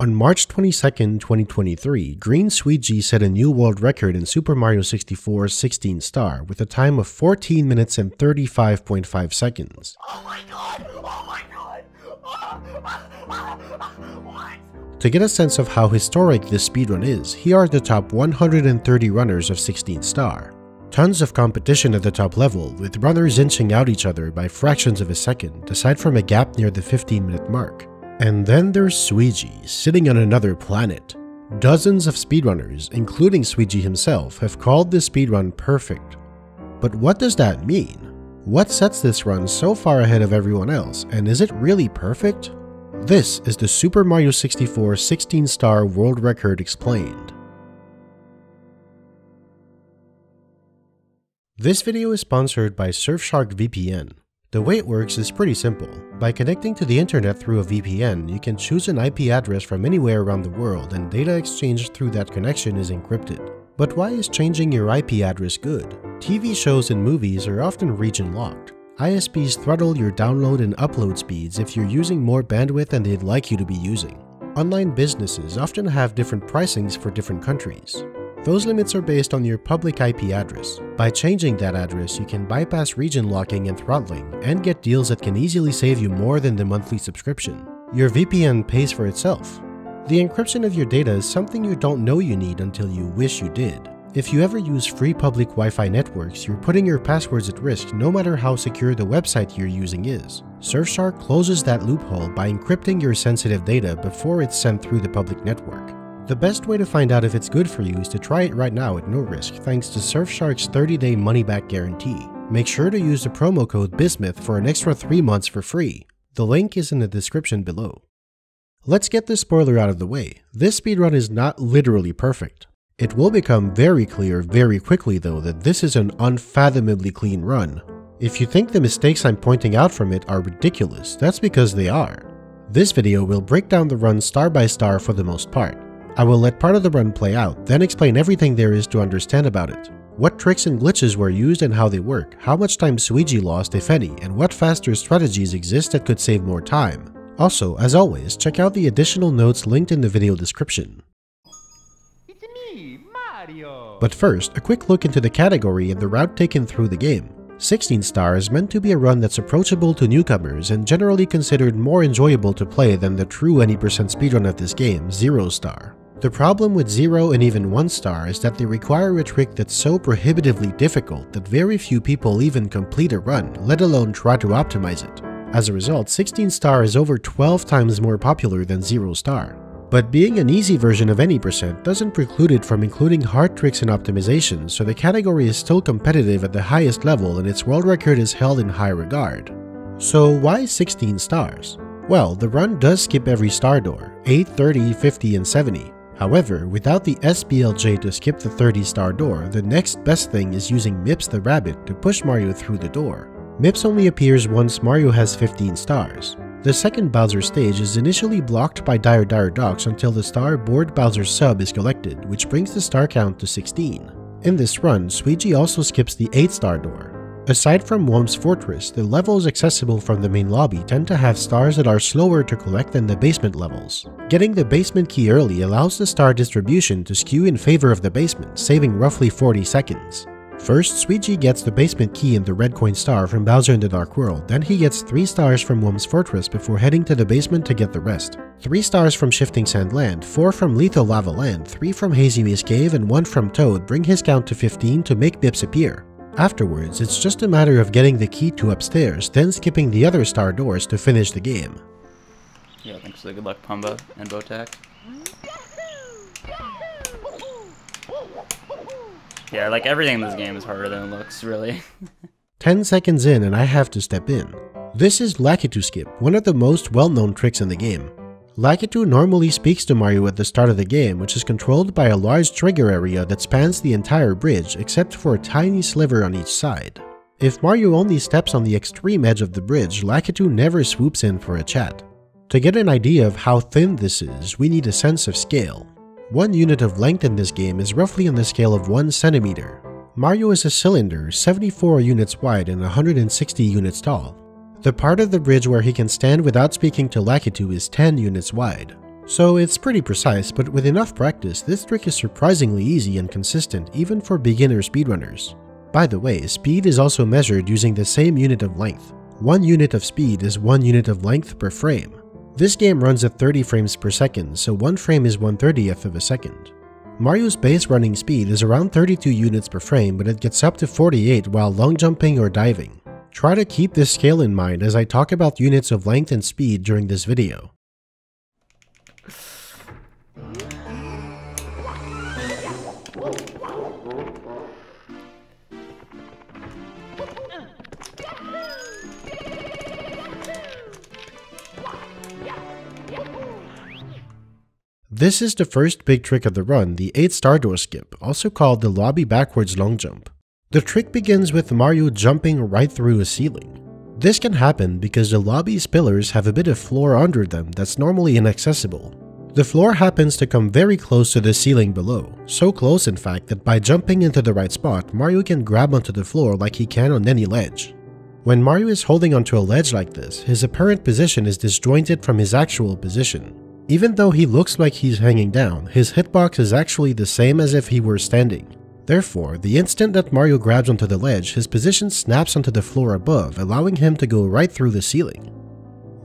On March 22, 2023, Green Suigi set a new world record in Super Mario 64 16 star with a time of 14 minutes and 35.5 seconds. Oh my god! Oh my god! what? To get a sense of how historic this speedrun is, here are the top 130 runners of 16 star. Tons of competition at the top level, with runners inching out each other by fractions of a second, aside from a gap near the 15 minute mark. And then there's Suigi, sitting on another planet. Dozens of speedrunners, including Suigi himself, have called this speedrun perfect. But what does that mean? What sets this run so far ahead of everyone else, and is it really perfect? This is the Super Mario 64 16 star world record explained. This video is sponsored by Surfshark VPN. The way it works is pretty simple. By connecting to the internet through a VPN, you can choose an IP address from anywhere around the world and data exchanged through that connection is encrypted. But why is changing your IP address good? TV shows and movies are often region locked. ISPs throttle your download and upload speeds if you're using more bandwidth than they'd like you to be using. Online businesses often have different pricings for different countries. Those limits are based on your public IP address. By changing that address, you can bypass region locking and throttling and get deals that can easily save you more than the monthly subscription. Your VPN pays for itself. The encryption of your data is something you don't know you need until you wish you did. If you ever use free public Wi-Fi networks, you're putting your passwords at risk no matter how secure the website you're using is. Surfshark closes that loophole by encrypting your sensitive data before it's sent through the public network. The best way to find out if it's good for you is to try it right now at no risk thanks to Surfshark's 30-day money-back guarantee. Make sure to use the promo code BISMUTH for an extra 3 months for free. The link is in the description below. Let's get this spoiler out of the way. This speedrun is not literally perfect. It will become very clear very quickly though that this is an unfathomably clean run. If you think the mistakes I'm pointing out from it are ridiculous, that's because they are. This video will break down the run star by star for the most part. I will let part of the run play out, then explain everything there is to understand about it. What tricks and glitches were used and how they work, how much time Suigi lost if any, and what faster strategies exist that could save more time. Also, as always, check out the additional notes linked in the video description. It's me, Mario! But first, a quick look into the category and the route taken through the game. 16 star is meant to be a run that's approachable to newcomers and generally considered more enjoyable to play than the true any percent speedrun of this game, 0 star. The problem with 0 and even 1 star is that they require a trick that's so prohibitively difficult that very few people even complete a run, let alone try to optimize it. As a result, 16 star is over 12 times more popular than 0 star. But being an easy version of any percent doesn't preclude it from including hard tricks and optimizations, so the category is still competitive at the highest level and its world record is held in high regard. So why 16 stars? Well, the run does skip every star door, 8, 30, 50, and 70, However, without the SBLJ to skip the 30 star door, the next best thing is using Mips the rabbit to push Mario through the door. Mips only appears once Mario has 15 stars. The second Bowser stage is initially blocked by Dire Dire Docks until the star Board Bowser sub is collected, which brings the star count to 16. In this run, Suigi also skips the 8 star door, Aside from Whomp's Fortress, the levels accessible from the main lobby tend to have stars that are slower to collect than the basement levels. Getting the basement key early allows the star distribution to skew in favor of the basement, saving roughly 40 seconds. First, Suigi gets the basement key and the red coin star from Bowser in the Dark World, then he gets 3 stars from Whomp's Fortress before heading to the basement to get the rest. 3 stars from Shifting Sand Land, 4 from Lethal Lava Land, 3 from Hazy Maze Cave, and 1 from Toad bring his count to 15 to make Mips appear. Afterwards, it's just a matter of getting the key to upstairs, then skipping the other star doors to finish the game. Yeah, thanks for the good luck, Pumba and Botak. Yeah, like everything in this game is harder than it looks, really. 10 seconds in and I have to step in. This is Lakitu Skip, one of the most well-known tricks in the game. Lakitu normally speaks to Mario at the start of the game, which is controlled by a large trigger area that spans the entire bridge except for a tiny sliver on each side. If Mario only steps on the extreme edge of the bridge, Lakitu never swoops in for a chat. To get an idea of how thin this is, we need a sense of scale. One unit of length in this game is roughly on the scale of 1 centimeter. Mario is a cylinder 74 units wide and 160 units tall. The part of the bridge where he can stand without speaking to Lakitu is 10 units wide. So it's pretty precise, but with enough practice, this trick is surprisingly easy and consistent even for beginner speedrunners. By the way, speed is also measured using the same unit of length. One unit of speed is one unit of length per frame. This game runs at 30 frames per second, so one frame is 1 30th of a second. Mario's base running speed is around 32 units per frame, but it gets up to 48 while long jumping or diving. Try to keep this scale in mind as I talk about units of length and speed during this video. This is the first big trick of the run, the 8 star door skip, also called the lobby backwards long jump. The trick begins with Mario jumping right through a ceiling. This can happen because the lobby's pillars have a bit of floor under them that's normally inaccessible. The floor happens to come very close to the ceiling below, so close in fact that by jumping into the right spot, Mario can grab onto the floor like he can on any ledge. When Mario is holding onto a ledge like this, his apparent position is disjointed from his actual position. Even though he looks like he's hanging down, his hitbox is actually the same as if he were standing. Therefore, the instant that Mario grabs onto the ledge, his position snaps onto the floor above, allowing him to go right through the ceiling.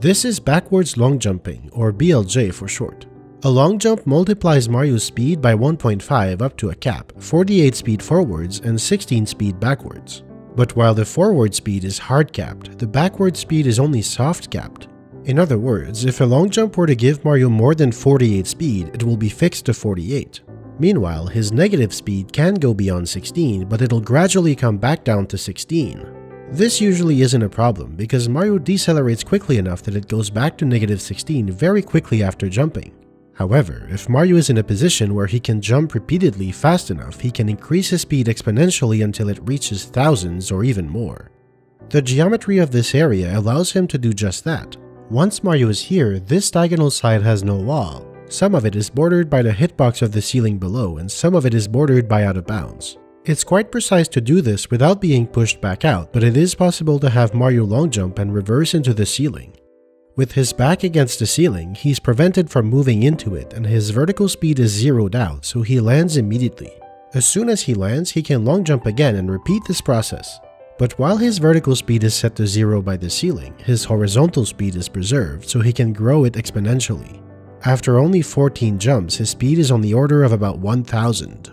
This is backwards long jumping, or BLJ for short. A long jump multiplies Mario's speed by 1.5 up to a cap, 48 speed forwards and 16 speed backwards. But while the forward speed is hard capped, the backward speed is only soft capped, in other words, if a long jump were to give Mario more than 48 speed, it will be fixed to 48. Meanwhile, his negative speed can go beyond 16, but it'll gradually come back down to 16. This usually isn't a problem because Mario decelerates quickly enough that it goes back to negative 16 very quickly after jumping. However, if Mario is in a position where he can jump repeatedly fast enough, he can increase his speed exponentially until it reaches thousands or even more. The geometry of this area allows him to do just that, once Mario is here, this diagonal side has no wall. Some of it is bordered by the hitbox of the ceiling below, and some of it is bordered by out of bounds. It's quite precise to do this without being pushed back out, but it is possible to have Mario long jump and reverse into the ceiling. With his back against the ceiling, he's prevented from moving into it and his vertical speed is zeroed out, so he lands immediately. As soon as he lands, he can long jump again and repeat this process. But while his vertical speed is set to zero by the ceiling, his horizontal speed is preserved so he can grow it exponentially. After only 14 jumps, his speed is on the order of about 1000.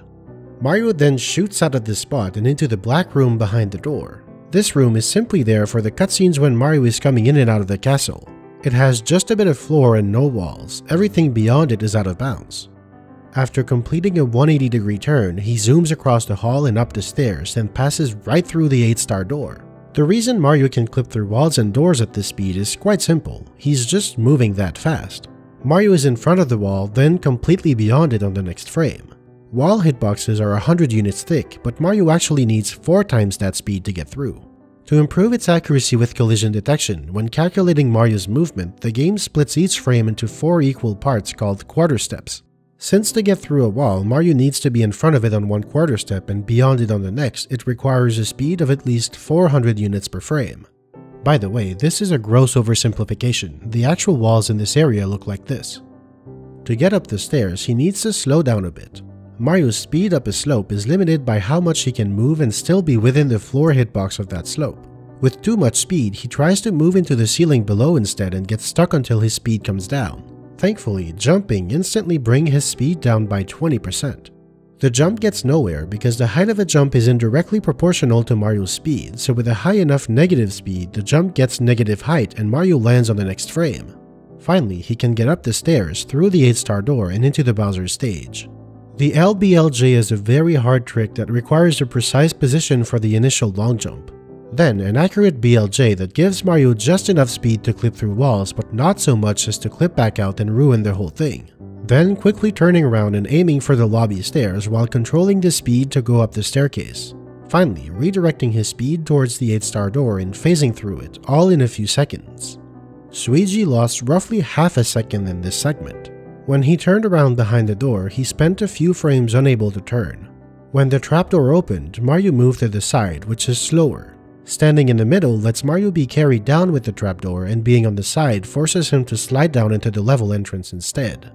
Mario then shoots out of this spot and into the black room behind the door. This room is simply there for the cutscenes when Mario is coming in and out of the castle. It has just a bit of floor and no walls, everything beyond it is out of bounds. After completing a 180 degree turn, he zooms across the hall and up the stairs, then passes right through the 8 star door. The reason Mario can clip through walls and doors at this speed is quite simple, he's just moving that fast. Mario is in front of the wall, then completely beyond it on the next frame. Wall hitboxes are 100 units thick, but Mario actually needs 4 times that speed to get through. To improve its accuracy with collision detection, when calculating Mario's movement, the game splits each frame into 4 equal parts called quarter steps. Since to get through a wall, Mario needs to be in front of it on one quarter step and beyond it on the next, it requires a speed of at least 400 units per frame. By the way, this is a gross oversimplification, the actual walls in this area look like this. To get up the stairs, he needs to slow down a bit. Mario's speed up a slope is limited by how much he can move and still be within the floor hitbox of that slope. With too much speed, he tries to move into the ceiling below instead and gets stuck until his speed comes down. Thankfully, jumping instantly bring his speed down by 20%. The jump gets nowhere because the height of a jump is indirectly proportional to Mario's speed, so with a high enough negative speed, the jump gets negative height and Mario lands on the next frame. Finally, he can get up the stairs through the 8-star door and into the Bowser stage. The LBLJ is a very hard trick that requires a precise position for the initial long jump. Then, an accurate BLJ that gives Mario just enough speed to clip through walls but not so much as to clip back out and ruin the whole thing. Then quickly turning around and aiming for the lobby stairs while controlling the speed to go up the staircase. Finally, redirecting his speed towards the 8-star door and phasing through it, all in a few seconds. Suigi lost roughly half a second in this segment. When he turned around behind the door, he spent a few frames unable to turn. When the trapdoor opened, Mario moved to the side, which is slower, Standing in the middle lets Mario be carried down with the trapdoor and being on the side forces him to slide down into the level entrance instead.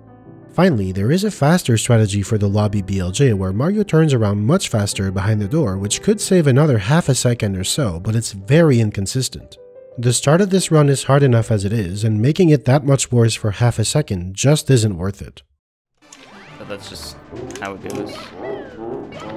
Finally, there is a faster strategy for the lobby BLJ where Mario turns around much faster behind the door which could save another half a second or so, but it's very inconsistent. The start of this run is hard enough as it is, and making it that much worse for half a second just isn't worth it. But that's just how it goes.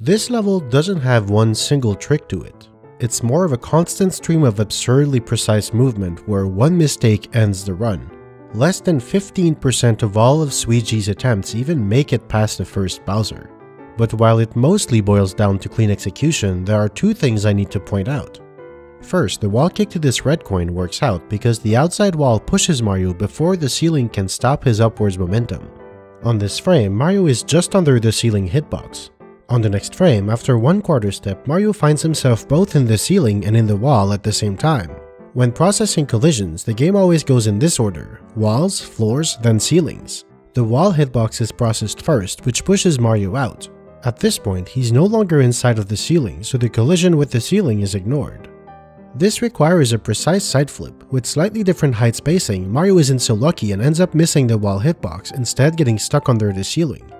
This level doesn't have one single trick to it. It's more of a constant stream of absurdly precise movement where one mistake ends the run. Less than 15% of all of Suigi's attempts even make it past the first Bowser. But while it mostly boils down to clean execution, there are two things I need to point out. First, the wall kick to this red coin works out because the outside wall pushes Mario before the ceiling can stop his upwards momentum. On this frame, Mario is just under the ceiling hitbox. On the next frame, after one quarter step, Mario finds himself both in the ceiling and in the wall at the same time. When processing collisions, the game always goes in this order, walls, floors, then ceilings. The wall hitbox is processed first, which pushes Mario out. At this point, he's no longer inside of the ceiling, so the collision with the ceiling is ignored. This requires a precise side flip. With slightly different height spacing, Mario isn't so lucky and ends up missing the wall hitbox, instead getting stuck under the ceiling.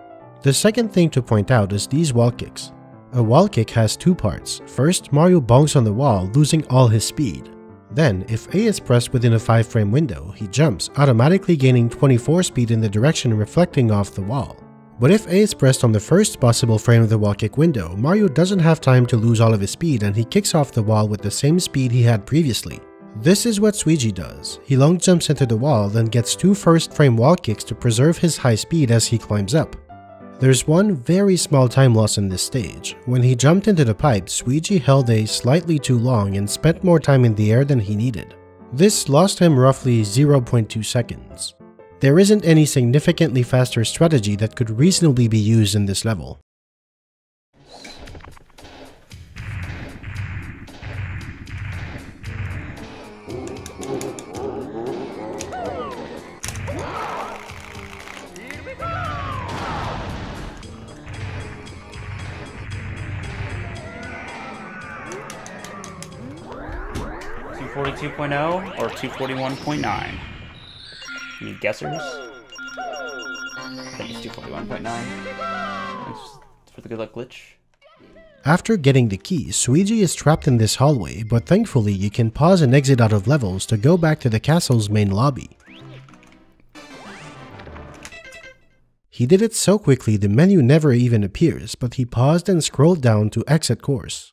The second thing to point out is these wall kicks. A wall kick has two parts. First, Mario bonks on the wall, losing all his speed. Then, if A is pressed within a 5 frame window, he jumps, automatically gaining 24 speed in the direction reflecting off the wall. But if A is pressed on the first possible frame of the wall kick window, Mario doesn't have time to lose all of his speed and he kicks off the wall with the same speed he had previously. This is what Suigi does. He long jumps into the wall, then gets two first frame wall kicks to preserve his high speed as he climbs up. There's one very small time loss in this stage. When he jumped into the pipe, Suigi held A slightly too long and spent more time in the air than he needed. This lost him roughly 0.2 seconds. There isn't any significantly faster strategy that could reasonably be used in this level. Here we go! Two forty-two oh or two forty-one point nine. Any guessers? I think it's two forty-one point nine. For the good luck glitch. After getting the key, Suigi is trapped in this hallway, but thankfully you can pause and exit out of levels to go back to the castle's main lobby. He did it so quickly the menu never even appears, but he paused and scrolled down to exit course.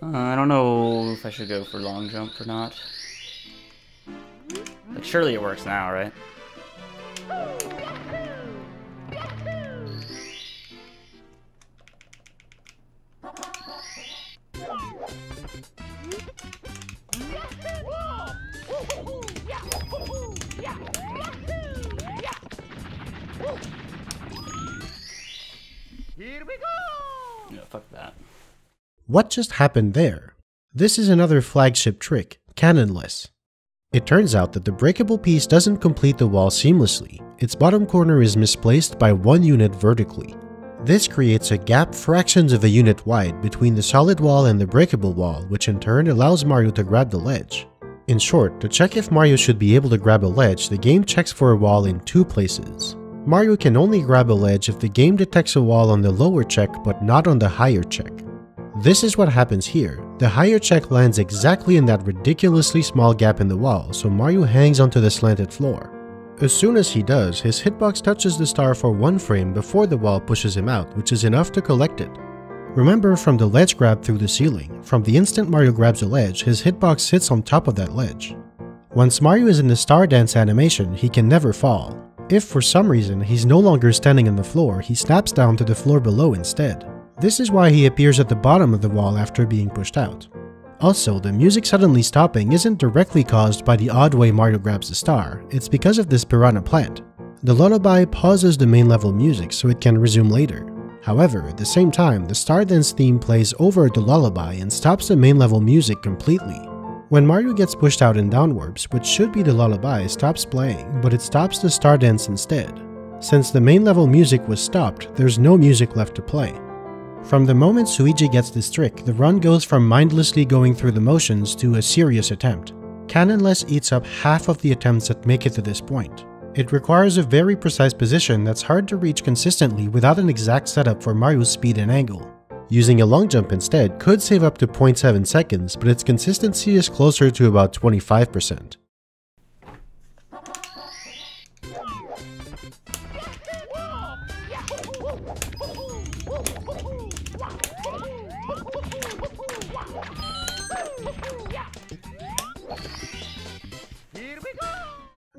Uh, I don't know if I should go for long jump or not. Like, surely it works now, right? Here we go! No, fuck that. What just happened there? This is another flagship trick, cannonless. It turns out that the breakable piece doesn't complete the wall seamlessly, its bottom corner is misplaced by one unit vertically. This creates a gap fractions of a unit wide between the solid wall and the breakable wall, which in turn allows Mario to grab the ledge. In short, to check if Mario should be able to grab a ledge, the game checks for a wall in two places. Mario can only grab a ledge if the game detects a wall on the lower check but not on the higher check. This is what happens here. The higher check lands exactly in that ridiculously small gap in the wall, so Mario hangs onto the slanted floor. As soon as he does, his hitbox touches the star for one frame before the wall pushes him out, which is enough to collect it. Remember from the ledge grab through the ceiling, from the instant Mario grabs a ledge, his hitbox sits on top of that ledge. Once Mario is in the star dance animation, he can never fall. If for some reason he's no longer standing on the floor, he snaps down to the floor below instead. This is why he appears at the bottom of the wall after being pushed out. Also, the music suddenly stopping isn't directly caused by the odd way Mario grabs the star, it's because of this piranha plant. The lullaby pauses the main level music so it can resume later. However, at the same time, the Star Dance theme plays over the lullaby and stops the main level music completely. When Mario gets pushed out in downwarps, which should be the lullaby, stops playing, but it stops the Star Dance instead. Since the main level music was stopped, there's no music left to play. From the moment Suigi gets this trick, the run goes from mindlessly going through the motions to a serious attempt. Cannonless eats up half of the attempts that make it to this point. It requires a very precise position that's hard to reach consistently without an exact setup for Mario's speed and angle. Using a long jump instead could save up to 0.7 seconds, but its consistency is closer to about 25%.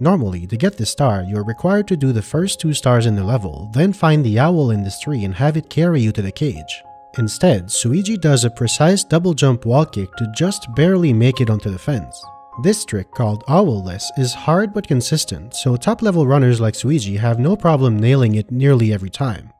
Normally, to get this star, you are required to do the first two stars in the level, then find the owl in this tree and have it carry you to the cage. Instead, Suigi does a precise double jump wall kick to just barely make it onto the fence. This trick, called Owl-less, is hard but consistent, so top level runners like Suigi have no problem nailing it nearly every time.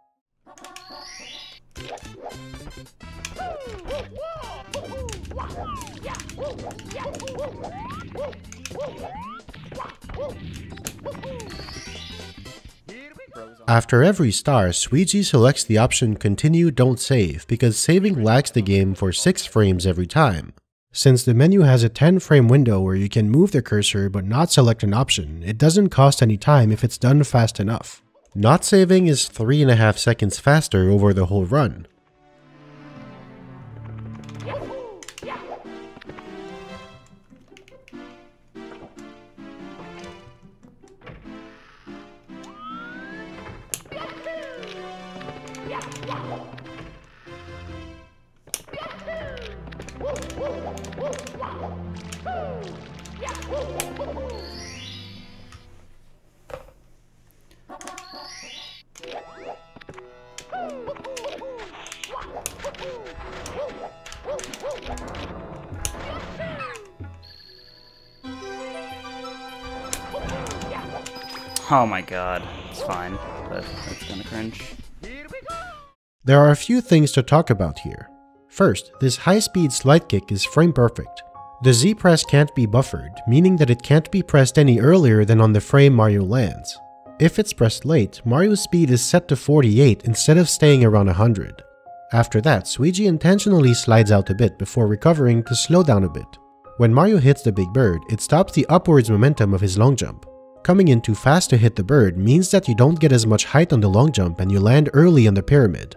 After every star, Suigi selects the option Continue Don't Save because saving lags the game for 6 frames every time. Since the menu has a 10 frame window where you can move the cursor but not select an option, it doesn't cost any time if it's done fast enough. Not saving is 3.5 seconds faster over the whole run. Oh my god. It's fine, but that's kinda cringe. There are a few things to talk about here. First, this high-speed slide kick is frame perfect. The Z press can't be buffered, meaning that it can't be pressed any earlier than on the frame Mario lands. If it's pressed late, Mario's speed is set to 48 instead of staying around 100. After that, Suigi intentionally slides out a bit before recovering to slow down a bit. When Mario hits the big bird, it stops the upwards momentum of his long jump. Coming in too fast to hit the bird means that you don't get as much height on the long jump and you land early on the pyramid.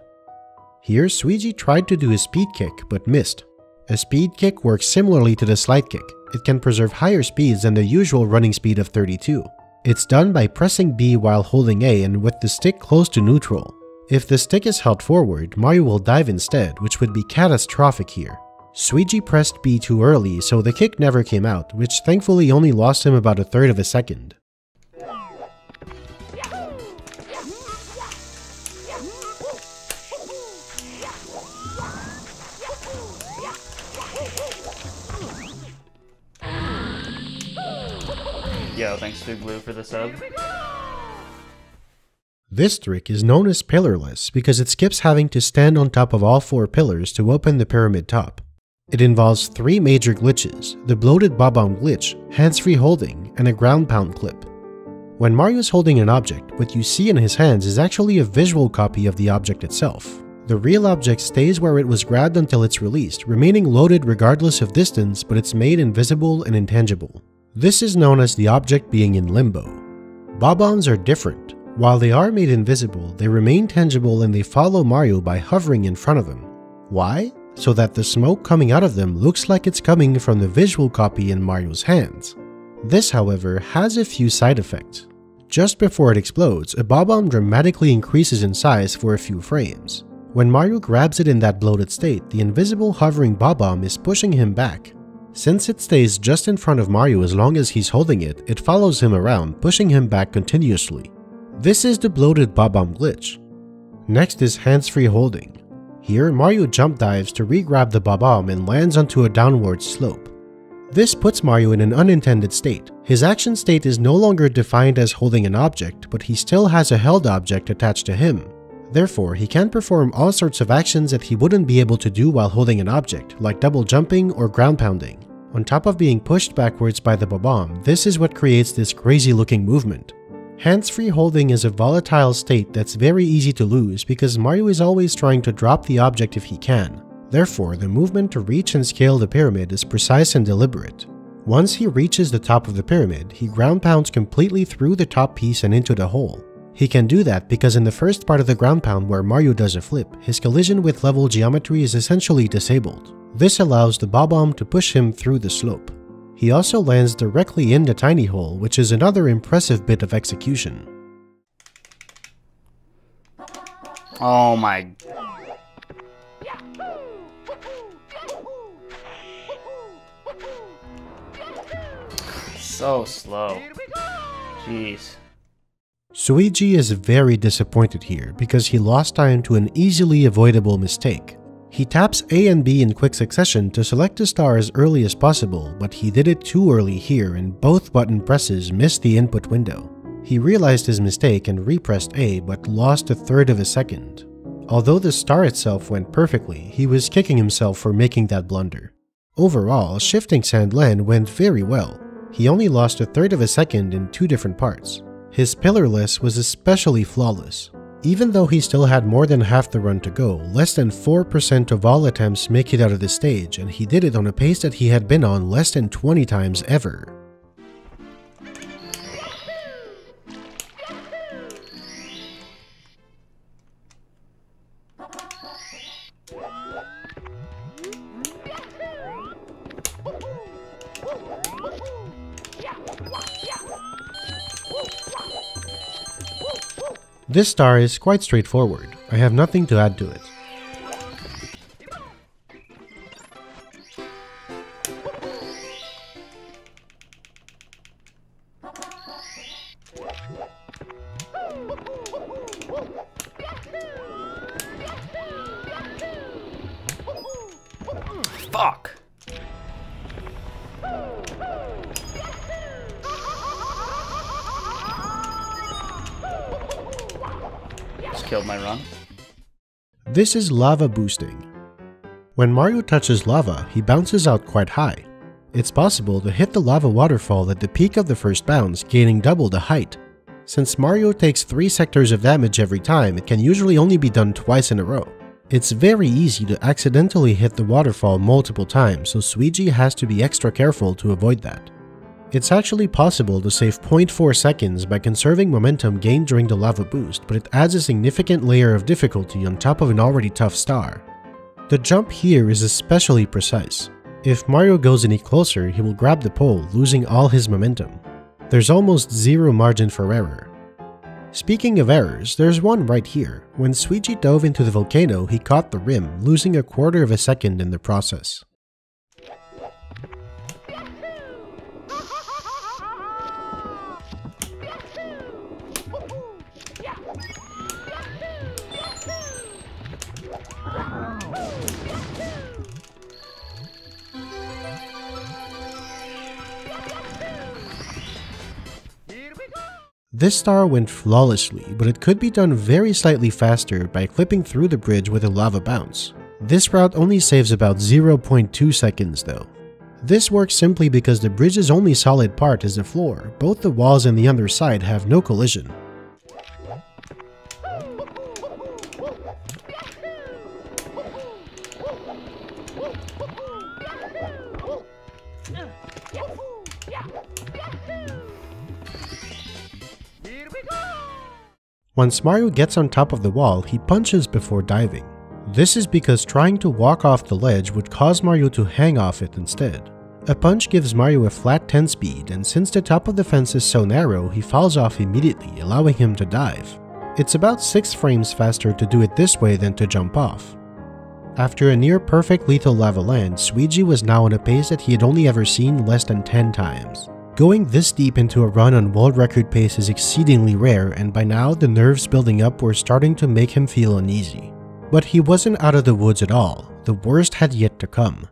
Here, Suigi tried to do a speed kick but missed. A speed kick works similarly to the slide kick. It can preserve higher speeds than the usual running speed of 32. It's done by pressing B while holding A and with the stick close to neutral. If the stick is held forward, Mario will dive instead, which would be catastrophic here. Suigi pressed B too early, so the kick never came out, which thankfully only lost him about a third of a second. Yo, thanks Big Blue for the sub. This trick is known as pillarless because it skips having to stand on top of all four pillars to open the pyramid top. It involves three major glitches, the bloated bob-omb glitch, hands-free holding, and a ground pound clip. When Mario is holding an object, what you see in his hands is actually a visual copy of the object itself. The real object stays where it was grabbed until it's released, remaining loaded regardless of distance, but it's made invisible and intangible. This is known as the object being in limbo. Bob-ombs are different. While they are made invisible, they remain tangible and they follow Mario by hovering in front of him. Why? So that the smoke coming out of them looks like it's coming from the visual copy in Mario's hands. This, however, has a few side effects. Just before it explodes, a bob-omb dramatically increases in size for a few frames. When Mario grabs it in that bloated state, the invisible hovering Bob-omb is pushing him back. Since it stays just in front of Mario as long as he's holding it, it follows him around, pushing him back continuously. This is the bloated Bob-omb glitch. Next is hands-free holding. Here, Mario jump dives to re-grab the Bob-omb and lands onto a downward slope. This puts Mario in an unintended state. His action state is no longer defined as holding an object, but he still has a held object attached to him. Therefore, he can perform all sorts of actions that he wouldn't be able to do while holding an object, like double jumping or ground pounding. On top of being pushed backwards by the Bob-omb, this is what creates this crazy looking movement. Hands-free holding is a volatile state that's very easy to lose because Mario is always trying to drop the object if he can. Therefore, the movement to reach and scale the pyramid is precise and deliberate. Once he reaches the top of the pyramid, he ground pounds completely through the top piece and into the hole. He can do that because in the first part of the ground pound where Mario does a flip, his collision with level geometry is essentially disabled. This allows the Bob-omb to push him through the slope. He also lands directly in the tiny hole, which is another impressive bit of execution. Oh my. So slow. Jeez. Suigi is very disappointed here because he lost time to an easily avoidable mistake. He taps A and B in quick succession to select a star as early as possible, but he did it too early here and both button presses missed the input window. He realized his mistake and repressed A but lost a third of a second. Although the star itself went perfectly, he was kicking himself for making that blunder. Overall, Shifting Sand Land went very well. He only lost a third of a second in two different parts. His pillarless was especially flawless. Even though he still had more than half the run to go, less than 4% of all attempts make it out of the stage, and he did it on a pace that he had been on less than 20 times ever. This star is quite straightforward. I have nothing to add to it. This is lava boosting. When Mario touches lava, he bounces out quite high. It's possible to hit the lava waterfall at the peak of the first bounce, gaining double the height. Since Mario takes 3 sectors of damage every time, it can usually only be done twice in a row. It's very easy to accidentally hit the waterfall multiple times, so Suigi has to be extra careful to avoid that. It's actually possible to save 0.4 seconds by conserving momentum gained during the lava boost, but it adds a significant layer of difficulty on top of an already tough star. The jump here is especially precise. If Mario goes any closer, he will grab the pole, losing all his momentum. There's almost zero margin for error. Speaking of errors, there's one right here. When Suigi dove into the volcano, he caught the rim, losing a quarter of a second in the process. This star went flawlessly, but it could be done very slightly faster by clipping through the bridge with a lava bounce. This route only saves about 0.2 seconds though. This works simply because the bridge's only solid part is the floor, both the walls and the underside have no collision. Once Mario gets on top of the wall, he punches before diving. This is because trying to walk off the ledge would cause Mario to hang off it instead. A punch gives Mario a flat 10 speed, and since the top of the fence is so narrow, he falls off immediately, allowing him to dive. It's about 6 frames faster to do it this way than to jump off. After a near perfect lethal lava land, Suigi was now on a pace that he had only ever seen less than 10 times. Going this deep into a run on world record pace is exceedingly rare and by now the nerves building up were starting to make him feel uneasy. But he wasn't out of the woods at all, the worst had yet to come.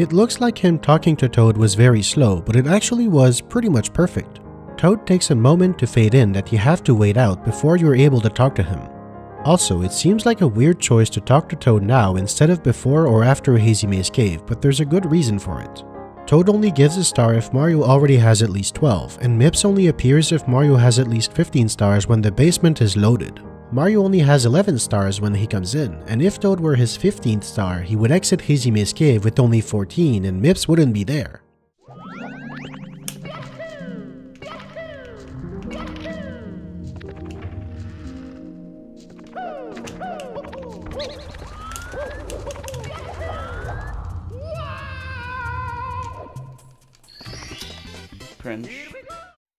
It looks like him talking to Toad was very slow, but it actually was pretty much perfect. Toad takes a moment to fade in that you have to wait out before you're able to talk to him. Also, it seems like a weird choice to talk to Toad now instead of before or after Hazy Maze Cave, but there's a good reason for it. Toad only gives a star if Mario already has at least 12, and Mips only appears if Mario has at least 15 stars when the basement is loaded. Mario only has 11 stars when he comes in, and if Toad were his 15th star, he would exit Hazy Cave with only 14 and Mips wouldn't be there.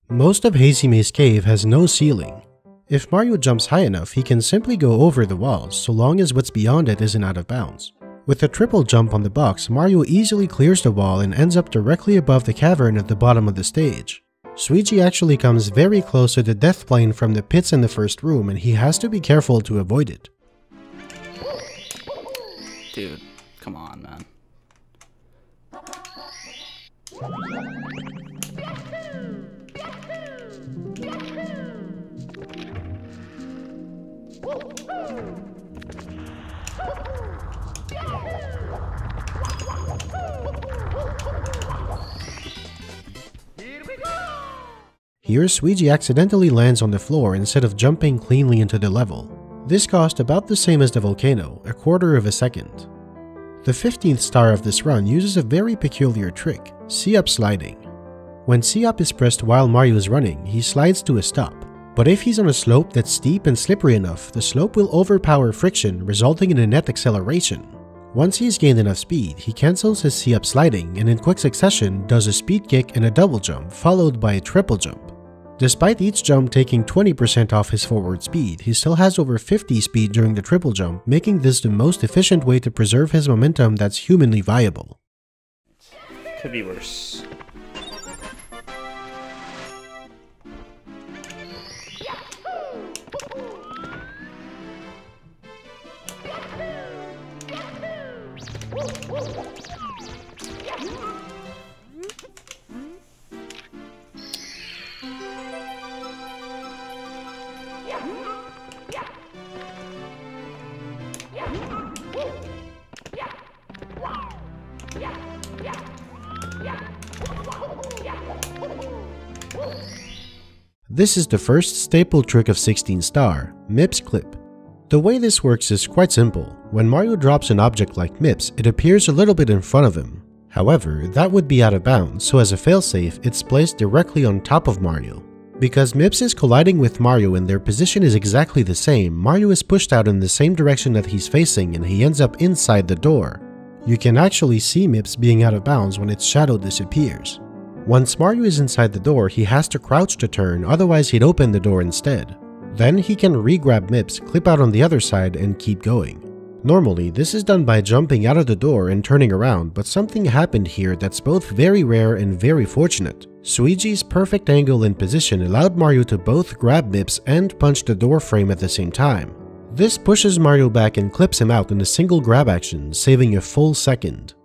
Most of Hazy Maze Cave has no ceiling. If Mario jumps high enough, he can simply go over the walls so long as what's beyond it isn't out of bounds. With a triple jump on the box, Mario easily clears the wall and ends up directly above the cavern at the bottom of the stage. Suigi actually comes very close to the death plane from the pits in the first room and he has to be careful to avoid it. Dude, come on, man. Here Suigi accidentally lands on the floor instead of jumping cleanly into the level. This cost about the same as the volcano, a quarter of a second. The 15th star of this run uses a very peculiar trick, C-up sliding. When C-up is pressed while Mario is running, he slides to a stop. But if he's on a slope that's steep and slippery enough, the slope will overpower friction, resulting in a net acceleration. Once he's gained enough speed, he cancels his C-up sliding and in quick succession does a speed kick and a double jump, followed by a triple jump. Despite each jump taking 20% off his forward speed, he still has over 50 speed during the triple jump, making this the most efficient way to preserve his momentum that's humanly viable. Could be worse. This is the first staple trick of 16 star, Mips Clip. The way this works is quite simple. When Mario drops an object like Mips, it appears a little bit in front of him. However, that would be out of bounds, so as a failsafe, it's placed directly on top of Mario. Because Mips is colliding with Mario and their position is exactly the same, Mario is pushed out in the same direction that he's facing and he ends up inside the door. You can actually see Mips being out of bounds when its shadow disappears. Once Mario is inside the door, he has to crouch to turn, otherwise he'd open the door instead. Then he can re-grab Mips, clip out on the other side, and keep going. Normally, this is done by jumping out of the door and turning around, but something happened here that's both very rare and very fortunate. Suigi's perfect angle and position allowed Mario to both grab Mips and punch the door frame at the same time. This pushes Mario back and clips him out in a single grab action, saving a full second.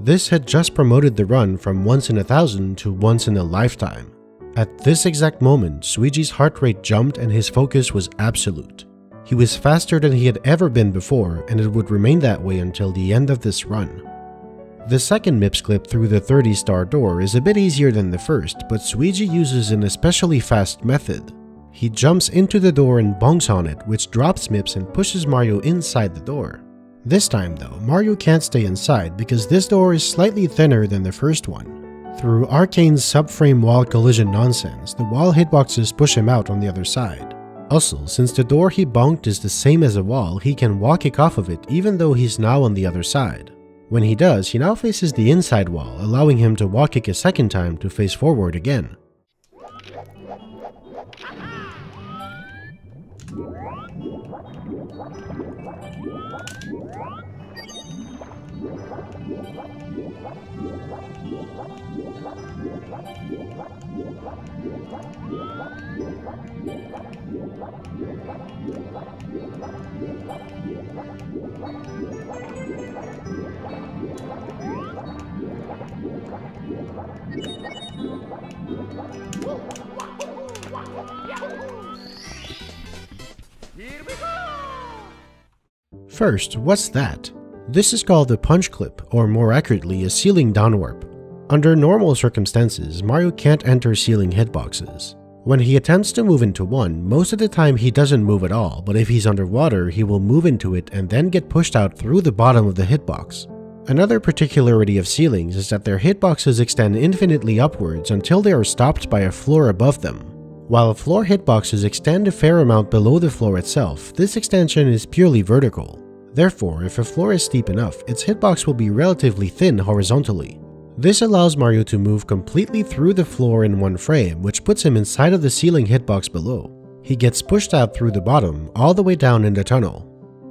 This had just promoted the run from once in a thousand to once in a lifetime. At this exact moment, Suigi's heart rate jumped and his focus was absolute. He was faster than he had ever been before, and it would remain that way until the end of this run. The second MIPS clip through the 30 star door is a bit easier than the first, but Suigi uses an especially fast method. He jumps into the door and bonks on it, which drops MIPS and pushes Mario inside the door. This time though, Mario can't stay inside because this door is slightly thinner than the first one. Through Arcane's subframe wall collision nonsense, the wall hitboxes push him out on the other side. Also, since the door he bonked is the same as a wall, he can wall kick off of it even though he's now on the other side. When he does, he now faces the inside wall, allowing him to wall kick a second time to face forward again. First, what's that? This is called a punch clip, or more accurately, a ceiling downwarp. Under normal circumstances, Mario can't enter ceiling hitboxes. When he attempts to move into one, most of the time he doesn't move at all, but if he's underwater, he will move into it and then get pushed out through the bottom of the hitbox. Another particularity of ceilings is that their hitboxes extend infinitely upwards until they are stopped by a floor above them. While floor hitboxes extend a fair amount below the floor itself, this extension is purely vertical. Therefore, if a floor is steep enough, its hitbox will be relatively thin horizontally. This allows Mario to move completely through the floor in one frame, which puts him inside of the ceiling hitbox below. He gets pushed out through the bottom, all the way down in the tunnel.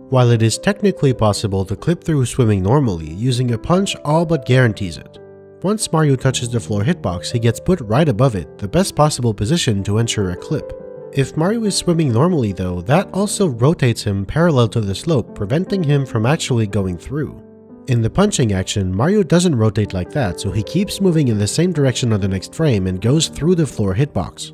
While it is technically possible to clip through swimming normally, using a punch all but guarantees it. Once Mario touches the floor hitbox, he gets put right above it, the best possible position to ensure a clip. If Mario is swimming normally though, that also rotates him parallel to the slope, preventing him from actually going through. In the punching action, Mario doesn't rotate like that, so he keeps moving in the same direction on the next frame and goes through the floor hitbox.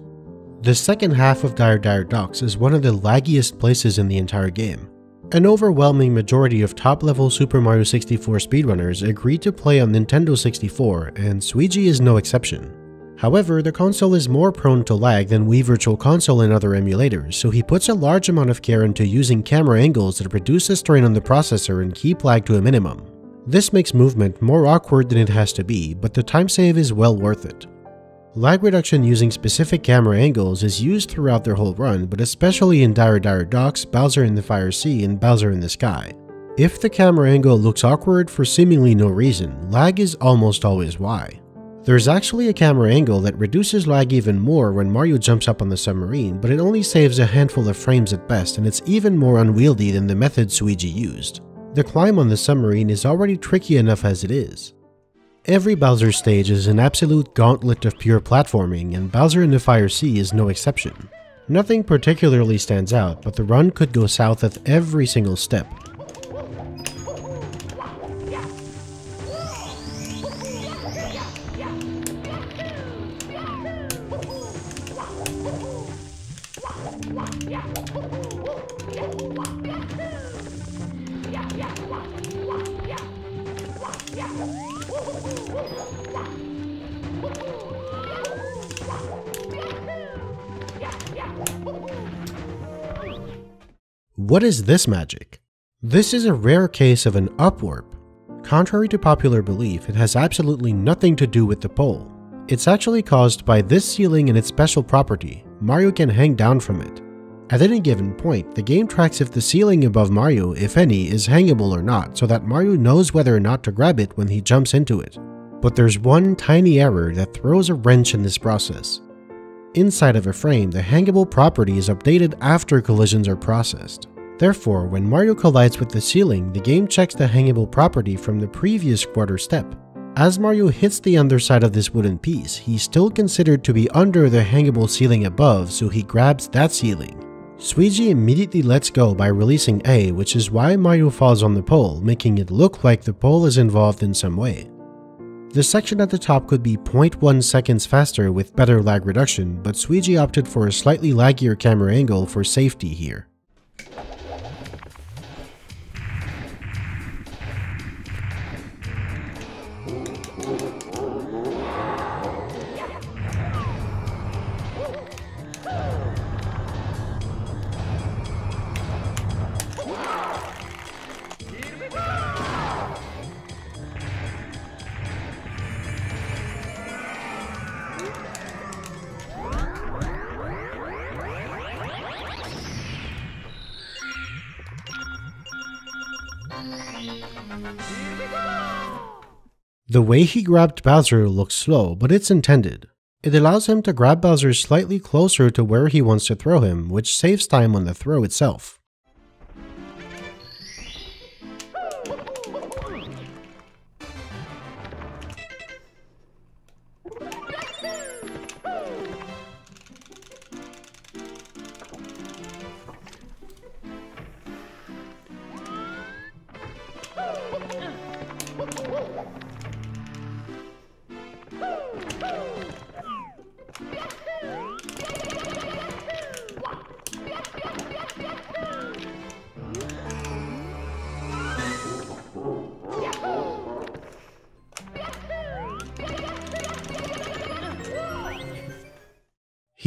The second half of Dire Dire Docks is one of the laggiest places in the entire game. An overwhelming majority of top-level Super Mario 64 speedrunners agree to play on Nintendo 64, and Suigi is no exception. However, the console is more prone to lag than Wii Virtual Console and other emulators, so he puts a large amount of care into using camera angles that reduce the strain on the processor and keep lag to a minimum. This makes movement more awkward than it has to be, but the time save is well worth it. Lag reduction using specific camera angles is used throughout their whole run, but especially in Dire Dire Docks, Bowser in the Fire Sea, and Bowser in the Sky. If the camera angle looks awkward for seemingly no reason, lag is almost always why. There's actually a camera angle that reduces lag even more when Mario jumps up on the submarine, but it only saves a handful of frames at best and it's even more unwieldy than the method Suigi used. The climb on the submarine is already tricky enough as it is. Every Bowser stage is an absolute gauntlet of pure platforming, and Bowser in the Fire Sea is no exception. Nothing particularly stands out, but the run could go south at every single step. What is this magic? This is a rare case of an upwarp. Contrary to popular belief, it has absolutely nothing to do with the pole. It's actually caused by this ceiling and its special property, Mario can hang down from it. At any given point, the game tracks if the ceiling above Mario, if any, is hangable or not, so that Mario knows whether or not to grab it when he jumps into it. But there's one tiny error that throws a wrench in this process. Inside of a frame, the hangable property is updated after collisions are processed. Therefore, when Mario collides with the ceiling, the game checks the hangable property from the previous quarter step. As Mario hits the underside of this wooden piece, he's still considered to be under the hangable ceiling above, so he grabs that ceiling. Suigi immediately lets go by releasing A, which is why Mario falls on the pole, making it look like the pole is involved in some way. The section at the top could be 0.1 seconds faster with better lag reduction, but Suigi opted for a slightly laggier camera angle for safety here. The way he grabbed Bowser looks slow, but it's intended. It allows him to grab Bowser slightly closer to where he wants to throw him, which saves time on the throw itself.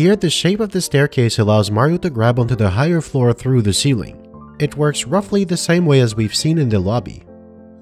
Here, the shape of the staircase allows Mario to grab onto the higher floor through the ceiling. It works roughly the same way as we've seen in the lobby.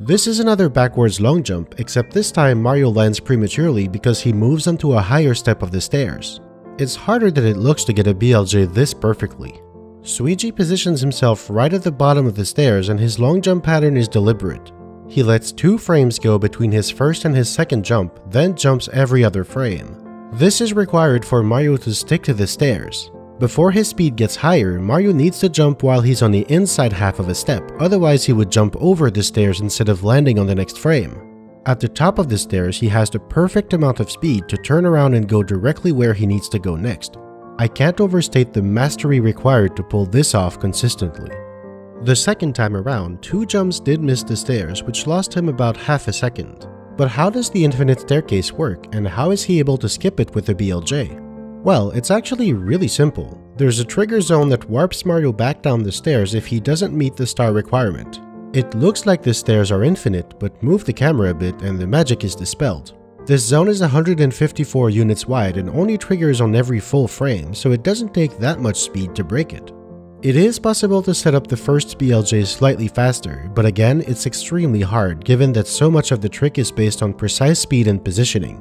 This is another backwards long jump, except this time Mario lands prematurely because he moves onto a higher step of the stairs. It's harder than it looks to get a BLJ this perfectly. Suigi positions himself right at the bottom of the stairs and his long jump pattern is deliberate. He lets two frames go between his first and his second jump, then jumps every other frame. This is required for Mario to stick to the stairs. Before his speed gets higher, Mario needs to jump while he's on the inside half of a step, otherwise he would jump over the stairs instead of landing on the next frame. At the top of the stairs, he has the perfect amount of speed to turn around and go directly where he needs to go next. I can't overstate the mastery required to pull this off consistently. The second time around, two jumps did miss the stairs, which lost him about half a second. But how does the infinite staircase work, and how is he able to skip it with the BLJ? Well, it's actually really simple. There's a trigger zone that warps Mario back down the stairs if he doesn't meet the star requirement. It looks like the stairs are infinite, but move the camera a bit and the magic is dispelled. This zone is 154 units wide and only triggers on every full frame, so it doesn't take that much speed to break it. It is possible to set up the first BLJ slightly faster, but again, it's extremely hard given that so much of the trick is based on precise speed and positioning.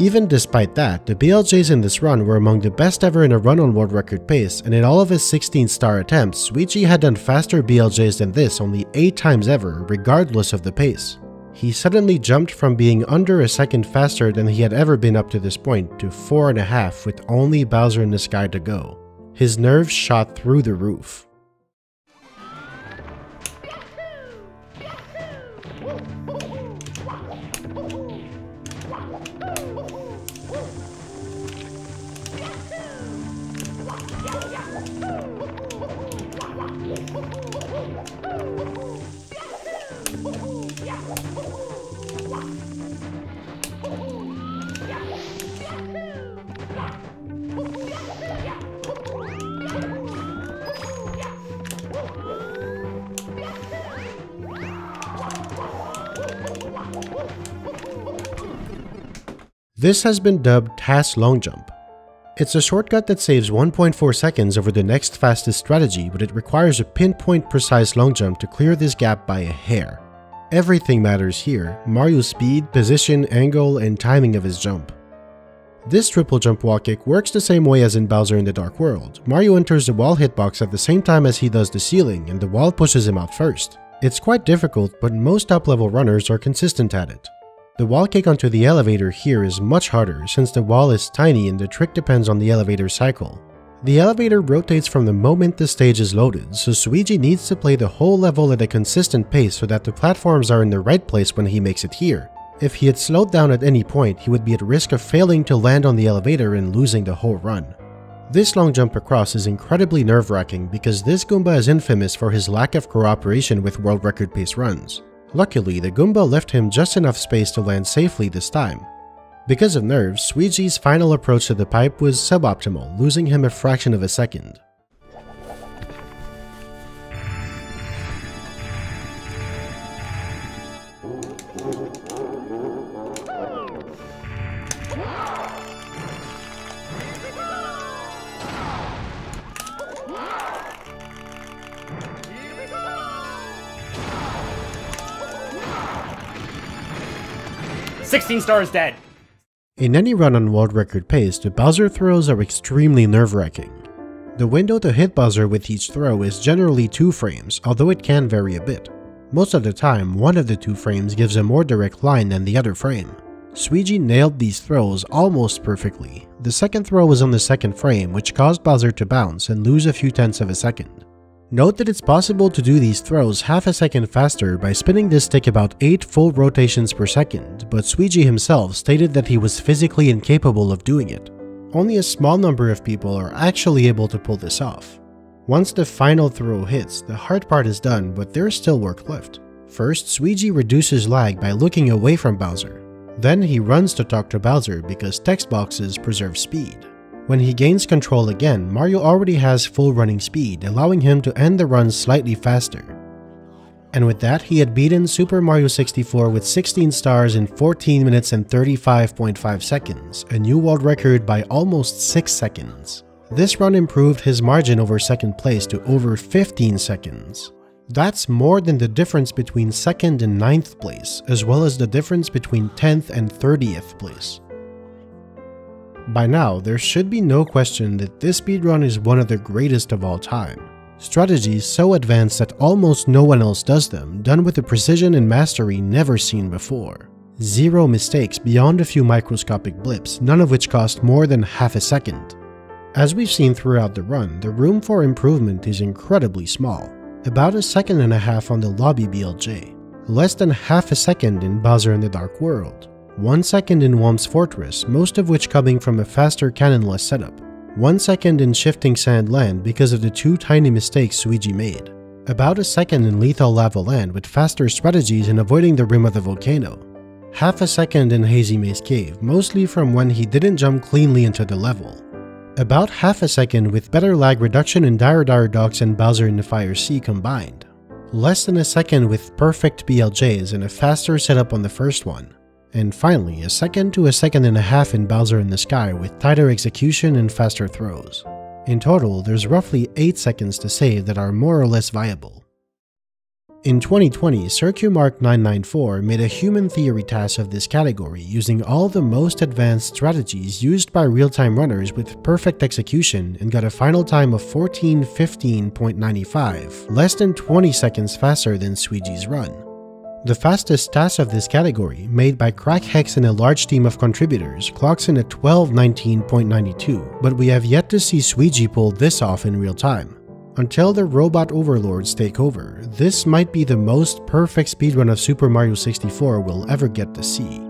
Even despite that, the BLJs in this run were among the best ever in a run on world record pace, and in all of his 16 star attempts, Suigi had done faster BLJs than this only 8 times ever, regardless of the pace. He suddenly jumped from being under a second faster than he had ever been up to this point to 4.5 with only Bowser in the sky to go. His nerves shot through the roof. This has been dubbed TAS Long Jump. It's a shortcut that saves 1.4 seconds over the next fastest strategy, but it requires a pinpoint precise long jump to clear this gap by a hair. Everything matters here, Mario's speed, position, angle, and timing of his jump. This triple jump wall kick works the same way as in Bowser in the Dark World. Mario enters the wall hitbox at the same time as he does the ceiling, and the wall pushes him out first. It's quite difficult, but most top level runners are consistent at it. The wall kick onto the elevator here is much harder since the wall is tiny and the trick depends on the elevator cycle. The elevator rotates from the moment the stage is loaded, so Suigi needs to play the whole level at a consistent pace so that the platforms are in the right place when he makes it here. If he had slowed down at any point, he would be at risk of failing to land on the elevator and losing the whole run. This long jump across is incredibly nerve-wracking because this Goomba is infamous for his lack of cooperation with world record pace runs. Luckily, the Goomba left him just enough space to land safely this time. Because of nerves, Suigi's final approach to the pipe was suboptimal, losing him a fraction of a second. Sixteen stars dead. In any run on world record pace, the Bowser throws are extremely nerve-wracking. The window to hit Bowser with each throw is generally 2 frames, although it can vary a bit. Most of the time, one of the two frames gives a more direct line than the other frame. Suigi nailed these throws almost perfectly. The second throw was on the second frame, which caused Bowser to bounce and lose a few tenths of a second. Note that it's possible to do these throws half a second faster by spinning this stick about 8 full rotations per second, but Suigi himself stated that he was physically incapable of doing it. Only a small number of people are actually able to pull this off. Once the final throw hits, the hard part is done, but there's still work left. First, Suigi reduces lag by looking away from Bowser. Then he runs to talk to Bowser because text boxes preserve speed. When he gains control again, Mario already has full running speed, allowing him to end the run slightly faster. And with that, he had beaten Super Mario 64 with 16 stars in 14 minutes and 35.5 seconds, a new world record by almost 6 seconds. This run improved his margin over second place to over 15 seconds. That's more than the difference between second and ninth place, as well as the difference between 10th and 30th place. By now, there should be no question that this speedrun is one of the greatest of all time. Strategies so advanced that almost no one else does them, done with a precision and mastery never seen before. Zero mistakes beyond a few microscopic blips, none of which cost more than half a second. As we've seen throughout the run, the room for improvement is incredibly small, about a second and a half on the lobby BLJ, less than half a second in Bowser in the Dark World, 1 second in Whomp's Fortress, most of which coming from a faster cannonless setup, 1 second in Shifting Sand Land because of the two tiny mistakes Suigi made, about a second in Lethal Lava Land with faster strategies in avoiding the rim of the volcano, half a second in Hazy Maze Cave, mostly from when he didn't jump cleanly into the level, about half a second with better lag reduction in Dire Dire Docks and Bowser in the Fire Sea combined, less than a second with perfect BLJs and a faster setup on the first one, and finally, a second to a second and a half in Bowser in the Sky with tighter execution and faster throws. In total, there's roughly 8 seconds to save that are more or less viable. In 2020, CircuMark994 made a human theory TAS of this category using all the most advanced strategies used by real-time runners with perfect execution and got a final time of 1415.95, less than 20 seconds faster than Suigi's run. The fastest TAS of this category, made by CrackHex and a large team of contributors, clocks in at 1219.92, but we have yet to see Suigi pull this off in real time. Until the robot overlords take over, this might be the most perfect speedrun of Super Mario 64 we'll ever get to see.